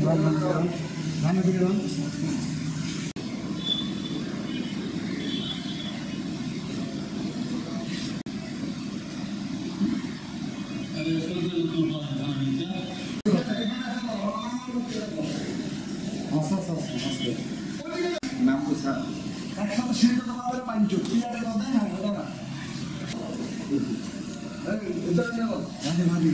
রান্না করে দাও আস্তে আস্তে আস্তে আস্তে নাম তো স্যার একসাথে সিঁড়িটা তো আমাদের পাঞ্চ পিয়ারে কথা হ্যাঁ ওটা না এই এটা নিয়ে রাধে ভাবি